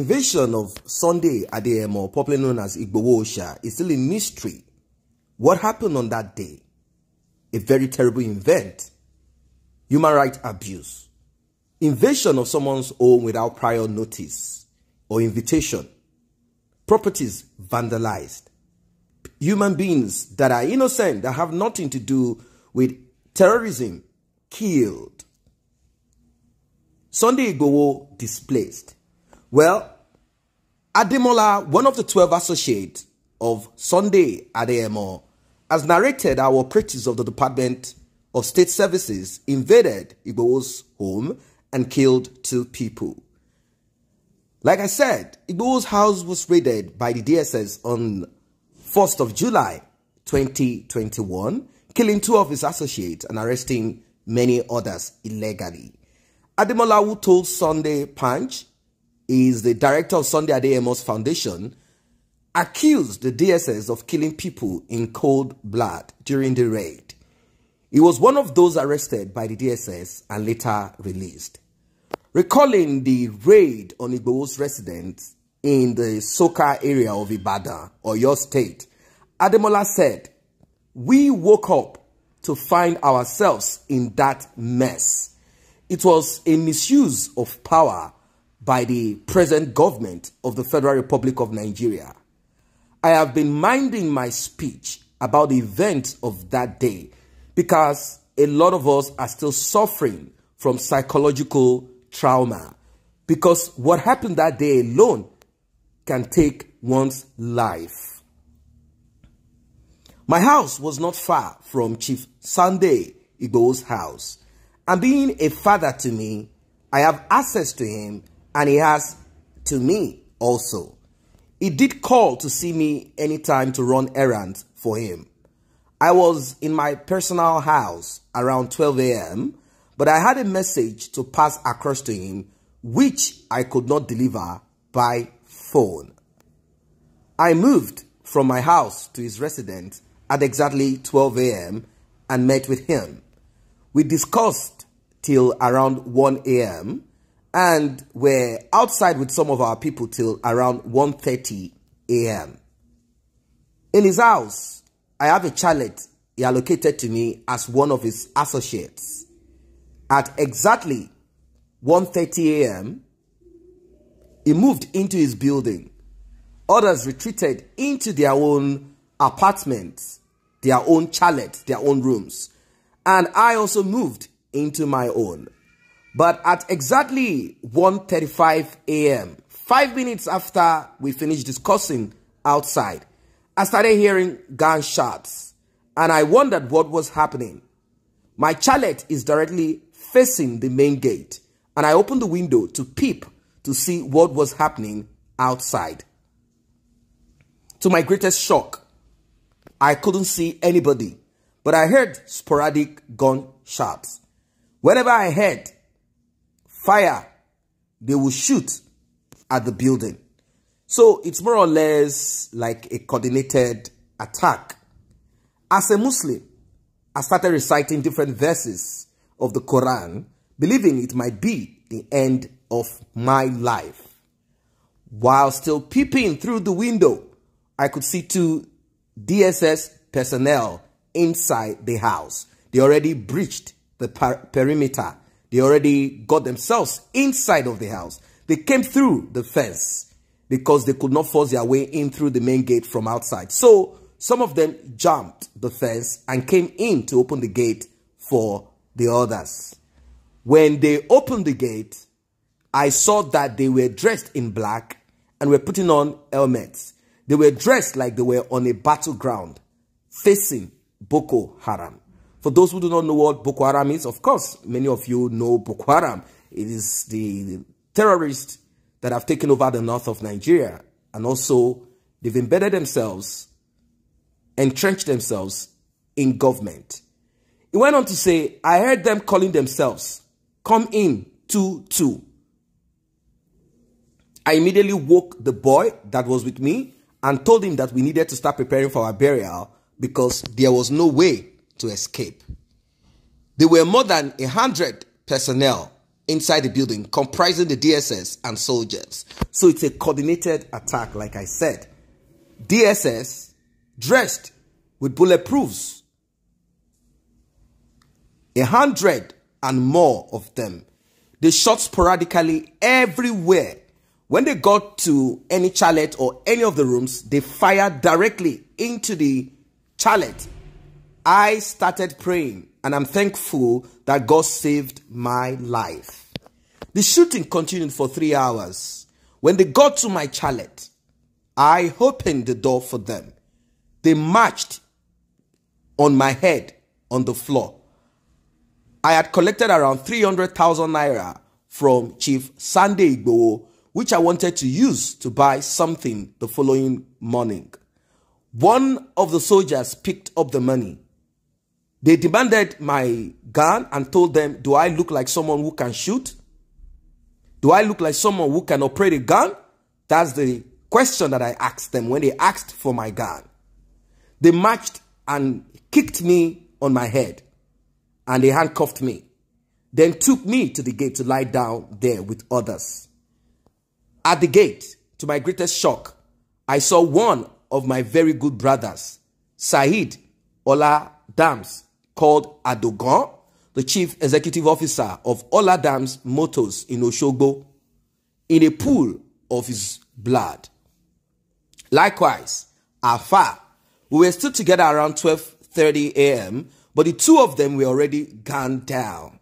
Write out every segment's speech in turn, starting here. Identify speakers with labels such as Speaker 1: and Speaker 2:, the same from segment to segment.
Speaker 1: Invasion of Sunday Adeyemo, popularly known as Igboho Osha, is still a mystery. What happened on that day? A very terrible event. Human rights abuse. Invasion of someone's home without prior notice or invitation. Properties vandalized. Human beings that are innocent, that have nothing to do with terrorism, killed. Sunday Igbowo displaced. Well, Ademola, one of the 12 associates of Sunday Adeyemo, has narrated our operatives of the Department of State Services invaded Igbo's home and killed two people. Like I said, Igbo's house was raided by the DSS on 1st of July 2021, killing two of his associates and arresting many others illegally. Ademola, who told Sunday Punch is the director of Sunday Adeyemo's Foundation, accused the DSS of killing people in cold blood during the raid. He was one of those arrested by the DSS and later released. Recalling the raid on Igbo's residence in the Soka area of Ibadan, Oyo state, Ademola said, We woke up to find ourselves in that mess. It was a misuse of power by the present government of the Federal Republic of Nigeria. I have been minding my speech about the events of that day because a lot of us are still suffering from psychological trauma because what happened that day alone can take one's life. My house was not far from Chief Sunday Igbo's house. And being a father to me, I have access to him and he has to me also. He did call to see me anytime to run errands for him. I was in my personal house around 12 a.m., but I had a message to pass across to him, which I could not deliver by phone. I moved from my house to his residence at exactly 12 a.m. and met with him. We discussed till around 1 a.m and we were outside with some of our people till around 1.30 a.m. In his house, I have a chalet he allocated to me as one of his associates. At exactly 1.30 a.m., he moved into his building. Others retreated into their own apartments, their own chalet, their own rooms. And I also moved into my own. But at exactly 1.35 a.m., five minutes after we finished discussing outside, I started hearing gunshots and I wondered what was happening. My chalet is directly facing the main gate and I opened the window to peep to see what was happening outside. To my greatest shock, I couldn't see anybody, but I heard sporadic gunshots. Whenever I heard fire, they will shoot at the building. So it's more or less like a coordinated attack. As a Muslim, I started reciting different verses of the Quran, believing it might be the end of my life. While still peeping through the window, I could see two DSS personnel inside the house. They already breached the per perimeter they already got themselves inside of the house. They came through the fence because they could not force their way in through the main gate from outside. So some of them jumped the fence and came in to open the gate for the others. When they opened the gate, I saw that they were dressed in black and were putting on helmets. They were dressed like they were on a battleground facing Boko Haram. For those who do not know what Boko Haram is, of course, many of you know Boko Haram. It is the terrorists that have taken over the north of Nigeria. And also, they've embedded themselves, entrenched themselves in government. He went on to say, I heard them calling themselves, come in, two, two. I immediately woke the boy that was with me and told him that we needed to start preparing for our burial because there was no way to escape. There were more than a hundred personnel inside the building, comprising the DSS and soldiers. So it's a coordinated attack, like I said. DSS dressed with bulletproofs. A hundred and more of them. They shot sporadically everywhere. When they got to any chalet or any of the rooms, they fired directly into the chalet. I started praying and I'm thankful that God saved my life. The shooting continued for three hours. When they got to my chalet, I opened the door for them. They marched on my head on the floor. I had collected around 300,000 naira from Chief Sunday Igbo, which I wanted to use to buy something the following morning. One of the soldiers picked up the money. They demanded my gun and told them, do I look like someone who can shoot? Do I look like someone who can operate a gun? That's the question that I asked them when they asked for my gun. They marched and kicked me on my head and they handcuffed me. Then took me to the gate to lie down there with others. At the gate, to my greatest shock, I saw one of my very good brothers, Said Ola Dams, called Adogon, the chief executive officer of Ola Dams Motors in Oshogbo, in a pool of his blood. Likewise, Afa, we were still together around 12.30 a.m., but the two of them were already gunned down.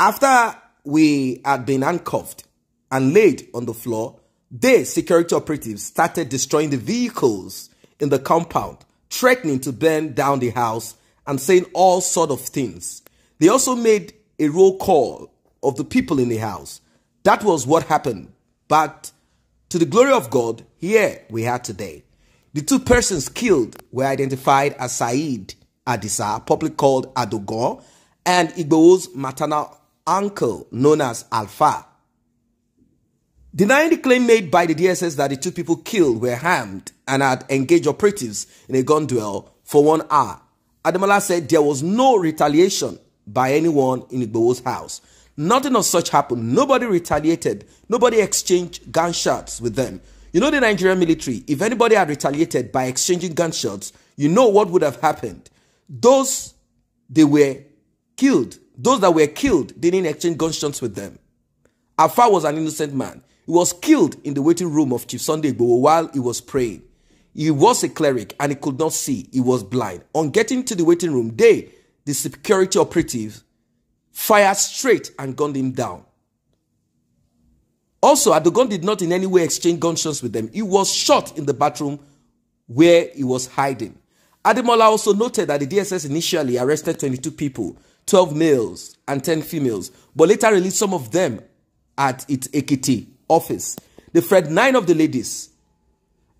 Speaker 1: After we had been handcuffed and laid on the floor, they, security operatives, started destroying the vehicles in the compound, threatening to burn down the house and saying all sort of things. They also made a roll call of the people in the house. That was what happened. But to the glory of God, here we are today. The two persons killed were identified as Said Adisa, publicly called Adogon, and Igbo's maternal uncle known as Alpha. Denying the claim made by the DSS that the two people killed were harmed and had engaged operatives in a gun duel for one hour, Ademola said there was no retaliation by anyone in Igbo's house. Nothing of such happened. Nobody retaliated. Nobody exchanged gunshots with them. You know the Nigerian military, if anybody had retaliated by exchanging gunshots, you know what would have happened. Those they were killed, those that were killed they didn't exchange gunshots with them. Afar was an innocent man. He was killed in the waiting room of Chief Sunday Igboho while he was praying. He was a cleric and he could not see. He was blind. On getting to the waiting room, they, the security operatives, fired straight and gunned him down. Also, Adogon did not in any way exchange gunshots with them. He was shot in the bathroom where he was hiding. Ademola also noted that the DSS initially arrested 22 people, 12 males and 10 females, but later released some of them at its Ekiti office. They freed nine of the ladies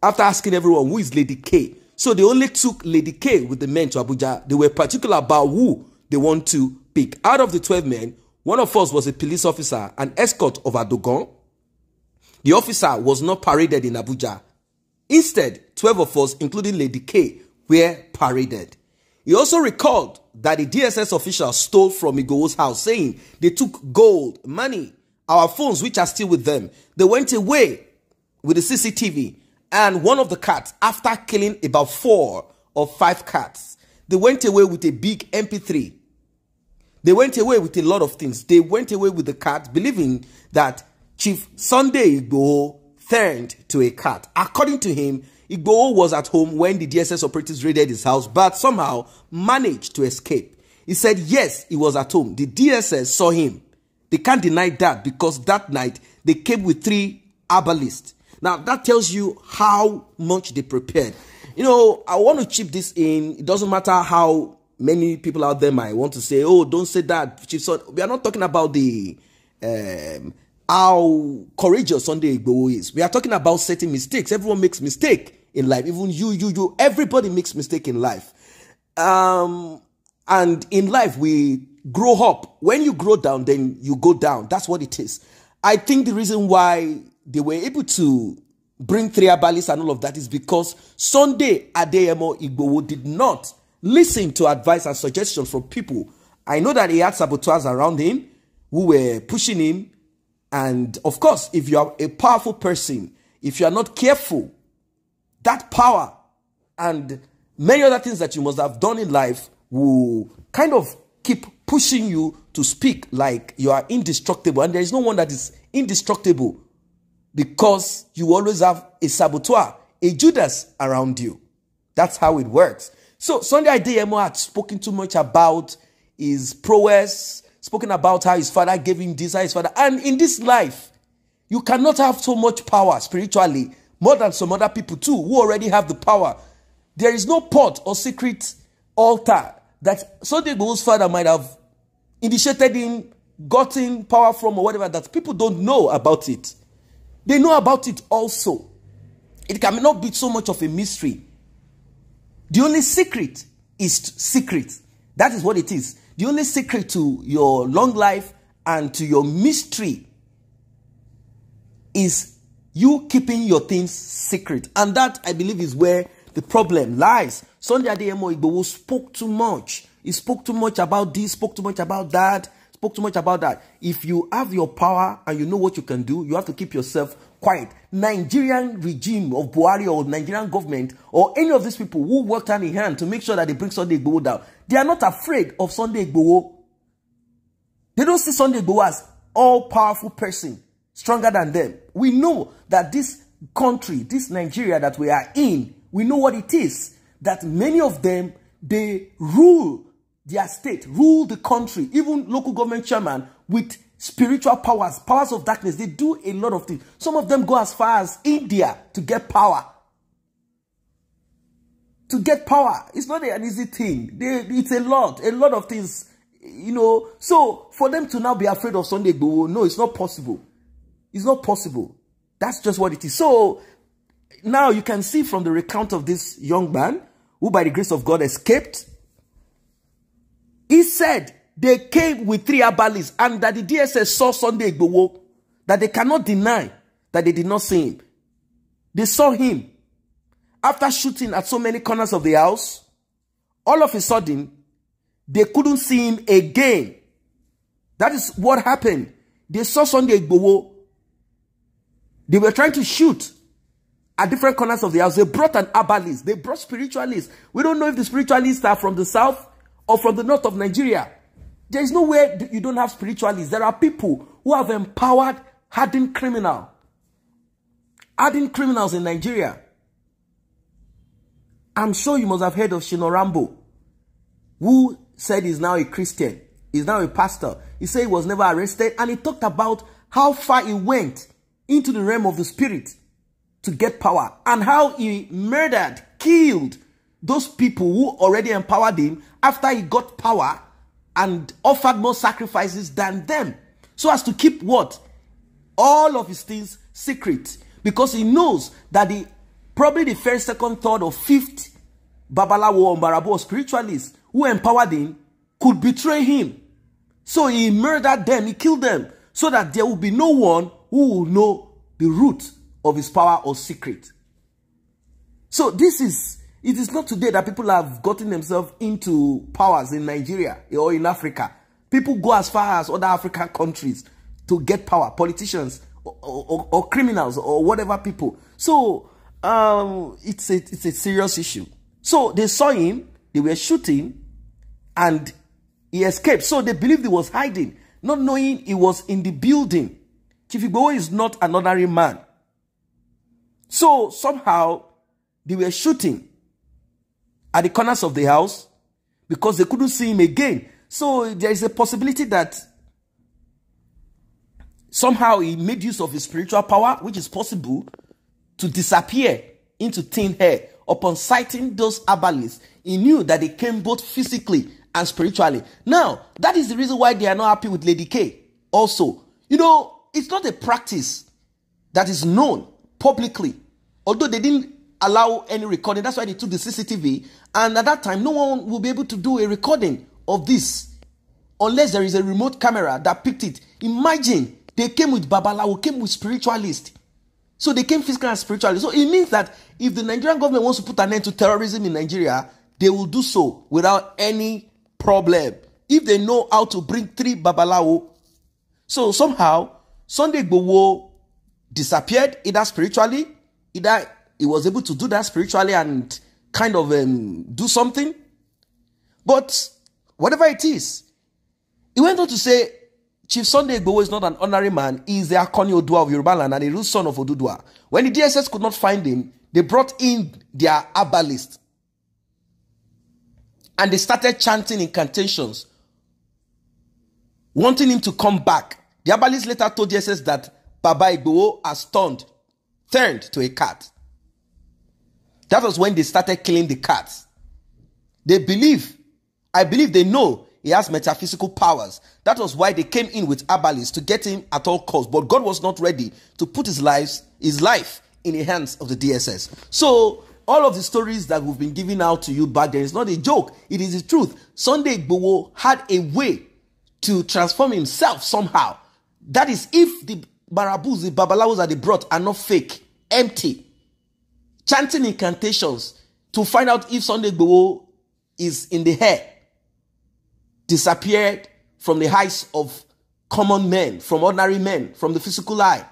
Speaker 1: after asking everyone who is Lady K. So they only took Lady K with the men to Abuja. They were particular about who they want to pick. Out of the 12 men, one of us was a police officer, an escort of Adogon. The officer was not paraded in Abuja. Instead, 12 of us, including Lady K, were paraded. He also recalled that the DSS official stole from Igbo's house, saying they took gold, money, our phones, which are still with them. They went away with the CCTV and one of the cats, after killing about four or five cats, they went away with a big MP3. They went away with a lot of things. They went away with the cat, believing that Chief Sunday Igbo turned to a cat. According to him, Igbo was at home when the DSS operatives raided his house, but somehow managed to escape. He said, yes, he was at home. The DSS saw him. They can't deny that because that night they came with three herbalists. Now that tells you how much they prepared. You know, I want to chip this in. It doesn't matter how many people out there might want to say, "Oh, don't say that." Chief Son, we are not talking about the um, how courageous Sunday Igbo is. We are talking about setting mistakes. Everyone makes mistake in life. Even you, you, you. Everybody makes mistake in life. Um, and in life, we grow up. When you grow down, then you go down. That's what it is. I think the reason why they were able to bring three abalis and all of that is because Sunday Adeyemo Igboho did not listen to advice and suggestions from people. I know that he had saboteurs around him who were pushing him. And of course, if you are a powerful person, if you are not careful, that power and many other things that you must have done in life will kind of keep pushing you to speak like you are indestructible. And there is no one that is indestructible because you always have a saboteur, a Judas around you. That's how it works. So Sunday Adeyemo had spoken too much about his prowess, spoken about how his father gave him this, his father. And in this life, you cannot have so much power spiritually more than some other people too who already have the power. There is no pot or secret altar that Sunday Igboho's father might have initiated him, gotten power from or whatever that people don't know about it. They know about it also. It cannot be so much of a mystery. The only secret is secret. That is what it is. The only secret to your long life and to your mystery is you keeping your things secret. And that, I believe, is where the problem lies. Sunday Adeyemo Igboho spoke too much. He spoke too much about this, spoke too much about that, spoke too much about that. If you have your power and you know what you can do, you have to keep yourself quiet. Nigerian regime of Buhari or Nigerian government or any of these people who worked hand in hand to make sure that they bring Sunday Igboho down, they are not afraid of Sunday Igboho. They don't see Sunday Igboho as all-powerful person, stronger than them. We know that this country, this Nigeria that we are in, we know what it is. That many of them, they rule their state, rule the country, even local government chairman with spiritual powers, powers of darkness. They do a lot of things. Some of them go as far as India to get power. To get power, it's not an easy thing. They, it's a lot, a lot of things, you know. So for them to now be afraid of Sunday Igboho, no, it's not possible. It's not possible. That's just what it is. So now you can see from the recount of this young man who by the grace of God escaped. He said they came with three abalis and that the DSS saw Sunday Igboho, that they cannot deny that they did not see him. They saw him. After shooting at so many corners of the house, all of a sudden, they couldn't see him again. That is what happened. They saw Sunday Igboho. They were trying to shoot at different corners of the house. They brought an herbalist. They brought spiritualists. We don't know if the spiritualists are from the south or from the north of Nigeria. There is no way you don't have spiritualists. There are people who have empowered hardened criminal. Hardened criminals in Nigeria. I'm sure you must have heard of Shina Rambo, who said he's now a Christian. He's now a pastor. He said he was never arrested. And he talked about how far he went into the realm of the spirit to get power and how he murdered, killed those people who already empowered him after he got power and offered more sacrifices than them. So as to keep what? All of his things secret. Because he knows that the probably the first, second, third, or fifth Babalawo or Marabu or spiritualists who empowered him could betray him. So he murdered them, he killed them, so that there will be no one who will know the root of his power or secret. So this is, it is not today that people have gotten themselves into powers in Nigeria or in Africa. People go as far as other African countries to get power, politicians or, or, or criminals or whatever people. So um, it's, a, it's a serious issue. So they saw him, they were shooting, and he escaped. So they believed he was hiding, not knowing he was in the building. Chief Igboho is not an ordinary man. So somehow they were shooting at the corners of the house because they couldn't see him again. So there is a possibility that somehow he made use of his spiritual power, which is possible, to disappear into thin air. Upon sighting those abalis, he knew that they came both physically and spiritually. Now, that is the reason why they are not happy with Lady K. Also, you know, it's not a practice that is known publicly. Although they didn't allow any recording, that's why they took the CCTV. And at that time, no one will be able to do a recording of this unless there is a remote camera that picked it. Imagine they came with Babalawo, came with spiritualists. So they came physical and spiritually. So it means that if the Nigerian government wants to put an end to terrorism in Nigeria, they will do so without any problem. If they know how to bring three Babalawo So somehow, Sunday Igboho disappeared either spiritually, either he was able to do that spiritually and kind of um, do something. But whatever it is, he went on to say, Chief Sunday Igboho is not an honorary man. He is the Akoni Odua of Yoruba land and a real son of Oduduwa. When the DSS could not find him, they brought in their herbalist. And they started chanting incantations, wanting him to come back. The herbalist later told DSS that Baba Igboho has turned, turned to a cat. That was when they started killing the cats. They believe, I believe they know he has metaphysical powers. That was why they came in with Abalis to get him at all costs. But God was not ready to put his life, his life in the hands of the DSS. So all of the stories that we've been giving out to you back then is not a joke. It is the truth. Sunday Igboho had a way to transform himself somehow. That is, if the barabus, the babalawos that they brought are not fake, empty, chanting incantations to find out if Sunday Igboho is in the air, disappeared from the heights of common men, from ordinary men, from the physical eye.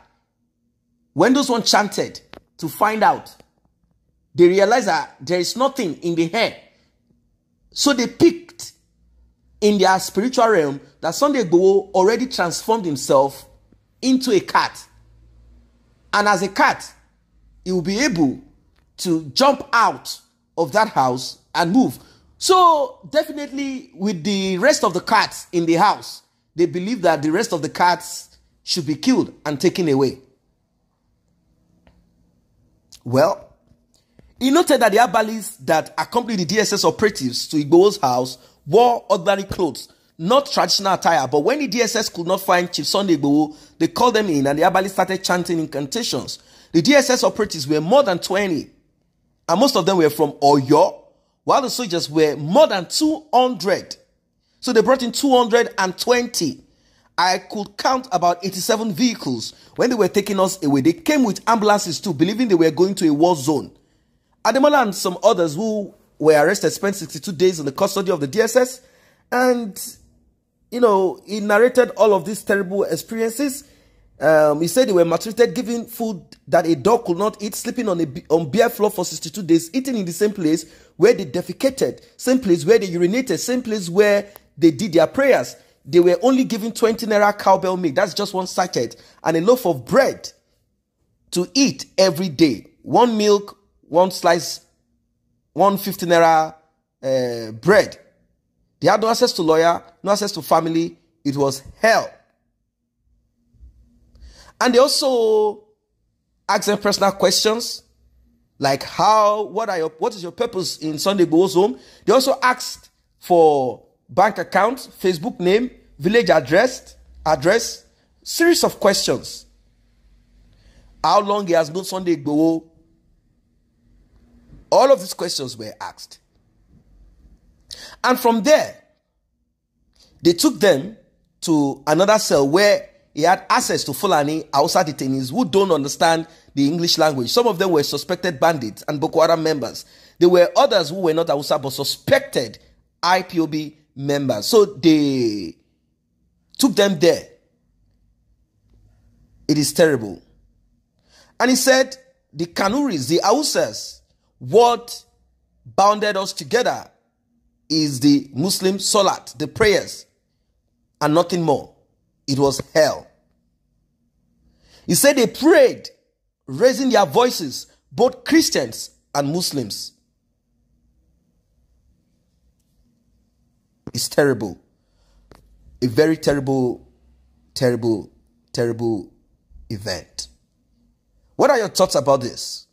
Speaker 1: When those ones chanted to find out, they realized that there is nothing in the air. So they picked in their spiritual realm that Sunday Igboho already transformed himself into a cat. And as a cat, he will be able to jump out of that house and move. So, definitely, with the rest of the cats in the house, they believe that the rest of the cats should be killed and taken away. Well, he noted that the herbalists that accompanied the DSS operatives to Igbo's house wore ordinary clothes, not traditional attire. But when the DSS could not find Chief Sunday Igbo, they called them in and the herbalists started chanting incantations. The DSS operatives were more than 20, and most of them were from Oyo, while the soldiers were more than 200. So they brought in 220. I could count about 87 vehicles when they were taking us away. They came with ambulances too, believing they were going to a war zone. Ademola and some others who were arrested spent 62 days in the custody of the DSS. And, you know, he narrated all of these terrible experiences. Um, he said they were maltreated, given food that a dog could not eat, sleeping on a on bare floor for 62 days, eating in the same place where they defecated, same place where they urinated, same place where they did their prayers. They were only given 20 naira cowbell milk, that's just one sachet, and a loaf of bread to eat every day. One milk, one slice, one 50 naira uh, bread. They had no access to lawyer, no access to family. It was hell. And they also asked them personal questions like how, what are your, what is your purpose in Sunday Igboho's home? They also asked for bank account, Facebook name, village address, address, series of questions. How long he has known Sunday Igboho? All of these questions were asked. And from there, they took them to another cell where he had access to Fulani Hausa detainees who don't understand the English language. Some of them were suspected bandits and Boko Haram members. There were others who were not Hausa but suspected IPOB members. So they took them there. It is terrible. And he said, the Kanuris, the Hausas, what bounded us together is the Muslim Salat, the prayers, and nothing more. It was hell. He said they prayed, raising their voices, both Christians and Muslims. It's terrible. A very terrible, terrible, terrible event. What are your thoughts about this?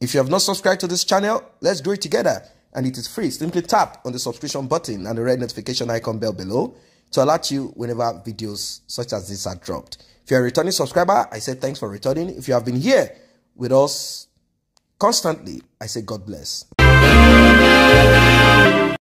Speaker 1: If you have not subscribed to this channel, let's do it together. And it is free. Simply tap on the subscription button and the red notification icon bell below to alert you whenever videos such as this are dropped. If you're a returning subscriber, I say thanks for returning. If you have been here with us constantly, I say God bless.